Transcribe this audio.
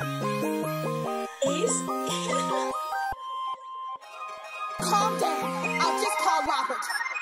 is Calm down. I'll just call Robert.